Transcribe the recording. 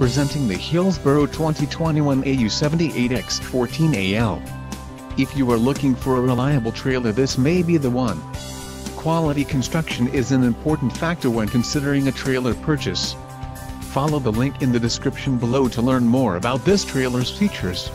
Presenting the Hillsboro 2021 AU78X14AL. If you are looking for a reliable trailer this may be the one. Quality construction is an important factor when considering a trailer purchase. Follow the link in the description below to learn more about this trailer's features.